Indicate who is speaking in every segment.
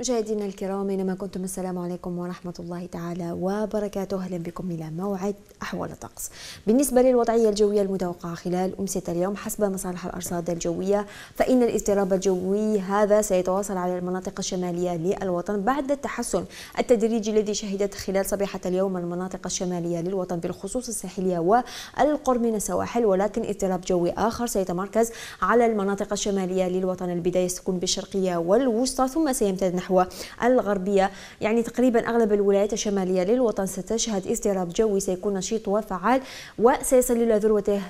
Speaker 1: مشاهدينا الكرام اينما كنتم السلام عليكم ورحمة الله تعالى وبركاته. أهلا بكم إلى موعد أحوال الطقس. بالنسبة للوضعية الجوية المتوقعة خلال أمسية اليوم حسب مصالح الأرصاد الجوية فإن الاضطراب الجوي هذا سيتواصل على المناطق الشمالية للوطن بعد التحسن التدريجي الذي شهدت خلال صبيحه اليوم المناطق الشمالية للوطن بالخصوص الساحلية والقرب من السواحل. ولكن اضطراب جوي آخر سيتمركز على المناطق الشمالية للوطن. البداية ستكون بالشرقية والوسطى ثم سيمتد نحو الغربية. يعني تقريبا أغلب الولايات الشمالية للوطن ستشهد اضطراب جوي سيكون نشيط وفعال وسيصل إلى ذروته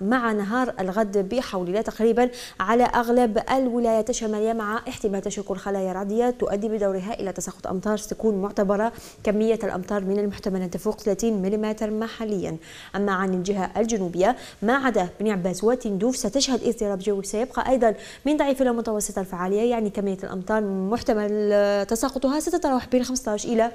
Speaker 1: مع نهار الغد بحول الله. تقريبا على أغلب الولايات الشمالية مع احتمال تشكل خلايا رعدية تؤدي بدورها إلى تساقط أمطار ستكون معتبرة كمية الأمطار من المحتمل أن تفوق 30 ملم محليا. أما عن الجهة الجنوبية ما عدا بني عباس وتندوف ستشهد اضطراب جوي سيبقى أيضا من ضعيف إلى متوسط الفعالية يعني كمية الأمطار محتمل تساقطها ستتراوح بين 15 إلى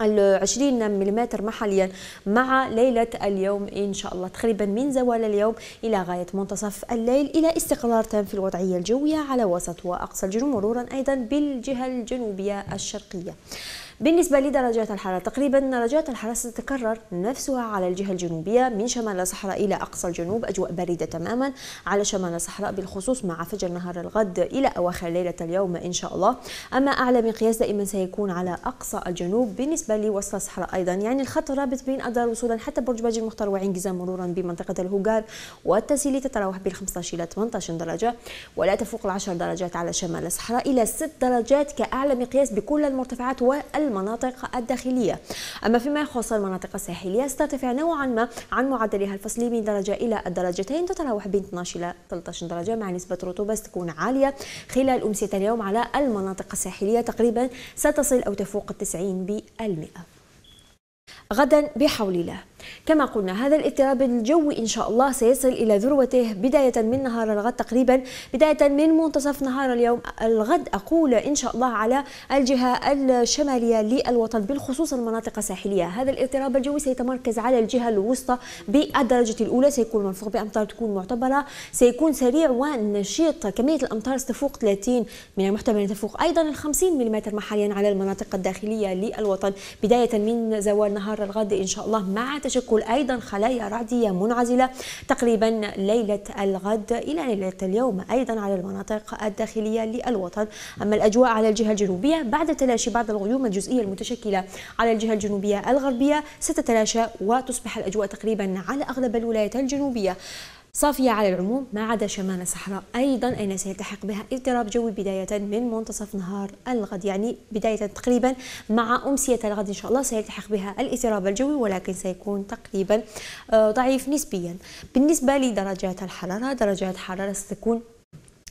Speaker 1: ال 20 ملم محليا مع ليلة اليوم إن شاء الله تقريبا من زوال اليوم إلى غاية منتصف الليل. إلى استقرار تام في الوضعية الجوية على وسط وأقصى الجنوب مرورا أيضا بالجهة الجنوبية الشرقية. بالنسبة لدرجات الحرارة تقريبا درجات الحرارة ستتكرر نفسها على الجهة الجنوبية من شمال الصحراء إلى أقصى الجنوب أجواء باردة تماما على شمال الصحراء بالخصوص مع فجر نهار الغد إلى أواخر ليلة اليوم إن شاء الله. أما أعلى مقياس دائما سيكون على أقصى الجنوب بالنسبة لوسط الصحراء أيضا يعني الخط الرابط بين أدار وصولا حتى برج باجي المختار وعين جزام مرورا بمنطقة الهوغار والتسيلي تتراوح بين 15 إلى 18 درجة ولا تفوق العشر درجات على شمال الصحراء إلى 6 درجات كأعلى مقياس بكل المرتفعات والمناطق المناطق الداخلية. أما فيما يخص المناطق الساحلية سترتفع نوعا ما عن معدلها الفصلي من درجة إلى الدرجتين تتراوح بين 12 إلى 13 درجة مع نسبة رطوبة ستكون عالية. خلال أمسية اليوم على المناطق الساحلية تقريبا ستصل أو تفوق التسعين بالمئة. غدا بحول الله. كما قلنا هذا الاضطراب الجوي إن شاء الله سيصل إلى ذروته بداية من نهار الغد تقريبا. بداية من منتصف نهار اليوم الغد أقول إن شاء الله على الجهة الشمالية للوطن بالخصوص المناطق الساحلية. هذا الاضطراب الجوي سيتمركز على الجهة الوسطى بالدرجة الأولى سيكون مرفوع بأمطار تكون معتبرة سيكون سريع ونشيط. كمية الأمطار ستفوق 30 من المحتمل أن تفوق أيضا ال 50 ملم محليا على المناطق الداخلية للوطن. بداية من زوال نهار الغد إن شاء الله مع تشكل أيضا خلايا رعدية منعزلة تقريبا ليلة الغد إلى ليلة اليوم. أيضا على المناطق الداخلية للوطن. أما الأجواء على الجهة الجنوبية بعد تلاشي بعض الغيوم الجزئية المتشكلة على الجهة الجنوبية الغربية ستتلاشى وتصبح الأجواء تقريبا على أغلب الولايات الجنوبية. صافية على العموم ما عدا شمال الصحراء أيضا أين سيلتحق بها اضطراب جوي بداية من منتصف نهار الغد. يعني بداية تقريبا مع أمسية الغد إن شاء الله سيلتحق بها الاضطراب الجوي ولكن سيكون تقريبا آه، ضعيف نسبيا. بالنسبة لدرجات الحرارة درجات الحرارة ستكون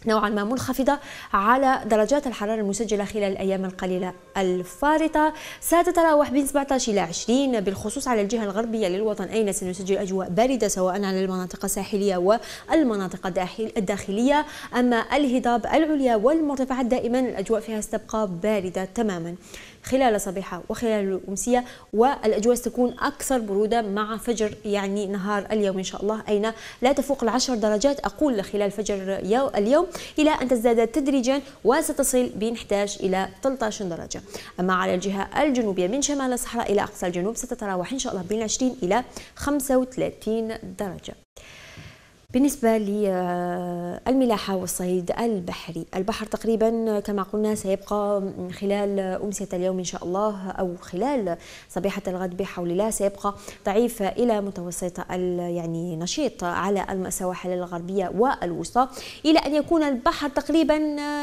Speaker 1: نوعا ما منخفضة على درجات الحرارة المسجلة خلال الأيام القليلة الفارطة. ستتراوح بين 17 إلى 20 بالخصوص على الجهة الغربية للوطن أين سنسجل أجواء باردة سواء على المناطق الساحلية والمناطق الداخلية. أما الهضاب العليا والمرتفعات دائما الأجواء فيها ستبقى باردة تماما. خلال صبيحة وخلال الأمسية والأجواء ستكون أكثر برودة مع فجر يعني نهار اليوم إن شاء الله. أين لا تفوق العشر درجات أقول خلال فجر اليوم إلى أن تزداد تدريجيا وستصل بين 11 إلى 13 درجة. أما على الجهة الجنوبية من شمال الصحراء إلى أقصى الجنوب ستتراوح إن شاء الله بين 20 إلى 35 درجة. بالنسبة للملاحة والصيد البحري. البحر تقريبا كما قلنا سيبقى خلال أمسية اليوم إن شاء الله أو خلال صبيحة الغد بحول الله سيبقى ضعيف إلى متوسط يعني نشيط على السواحل الغربية والوسطى. إلى أن يكون البحر تقريبا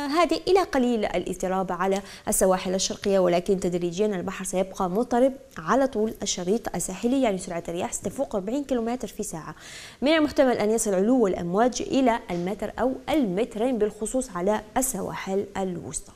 Speaker 1: هادئ إلى قليل الاضطراب على السواحل الشرقية ولكن تدريجيا البحر سيبقى مضطرب على طول الشريط الساحلي يعني سرعة الرياح ستفوق 40 كم في ساعة. من المحتمل أن يصل علو الأمواج إلى المتر أو المترين بالخصوص على السواحل الوسطى.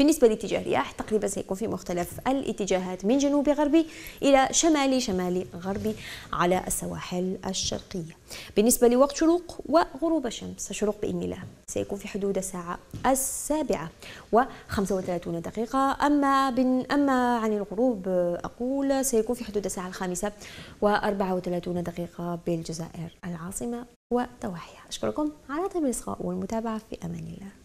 Speaker 1: بالنسبة لاتجاه الرياح تقريبا سيكون في مختلف الاتجاهات من جنوبي غربي إلى شمالي شمالي غربي على السواحل الشرقية. بالنسبة لوقت شروق وغروب الشمس الشروق بإذن الله. سيكون في حدود الساعة السابعة و35 دقيقة. أما بن أما عن الغروب أقول سيكون في حدود الساعة الخامسة و34 دقيقة بالجزائر العاصمة وضواحيها أشكركم على طيب الإصغاء والمتابعة. في أمان الله.